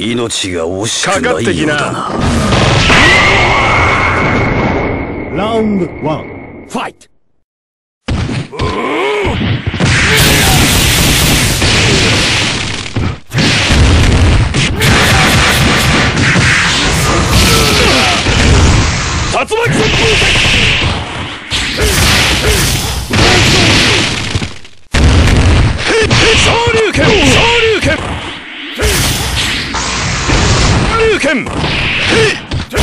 命が惜しくないようだな。ラウンド1、ファイト竜巻旋風昇竜拳昇竜拳竜拳。昇竜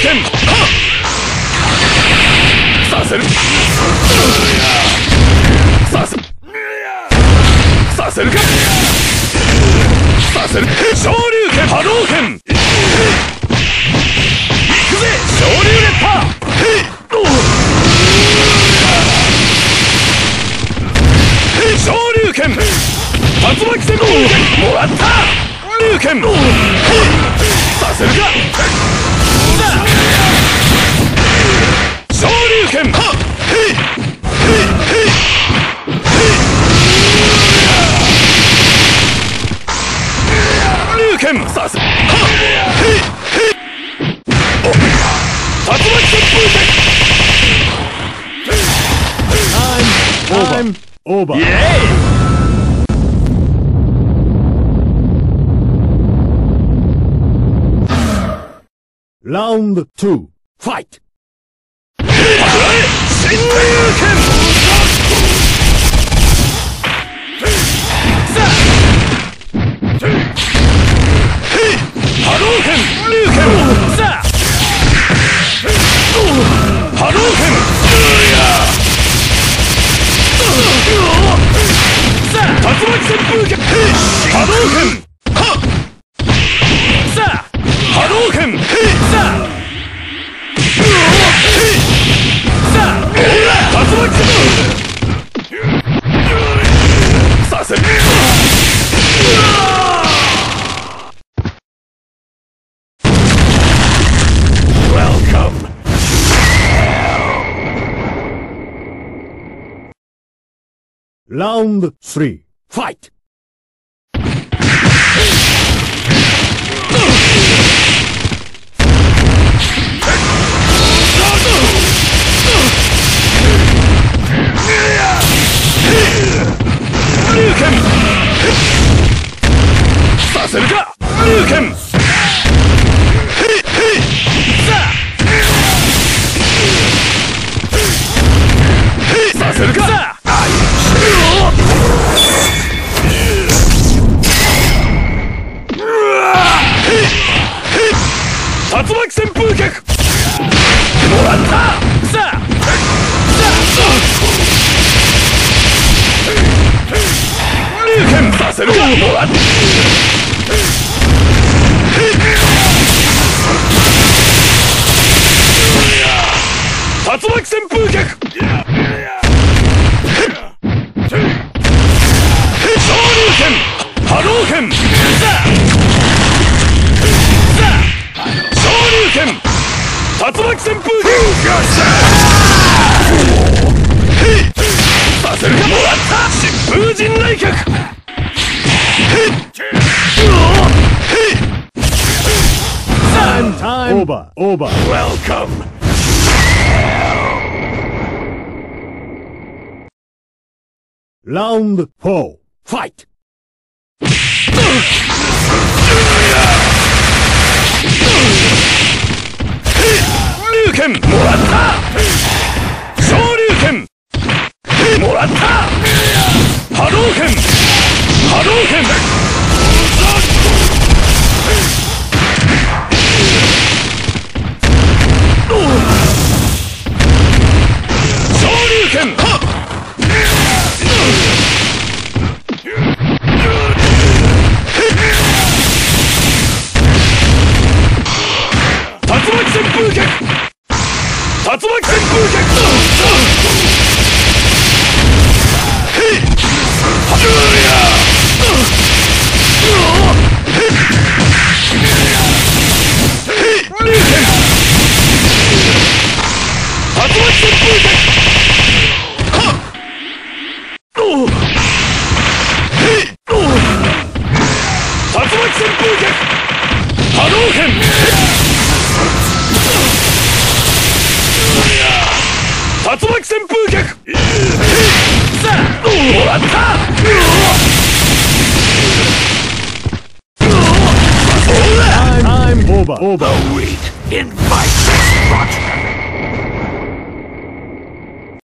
拳。させる。させさせるか。させる。昇竜拳。波動拳。over. Yay! Round 2, fight! 風させる Welcome. ラウンド3、フ巻旋風脚もらった。さあさあ竜拳させるかもらった。竜巻旋風脚昇竜巻旋風脚させるかもらった疾風陣内脚さあタイムオーバーオーバー Welcome ラウンド4、ファイト竜拳もらった。昇竜拳もらった。波動拳波動拳昇竜拳竜巻旋風脚竜巻旋風脚 Oba. Oba. The weak invite this.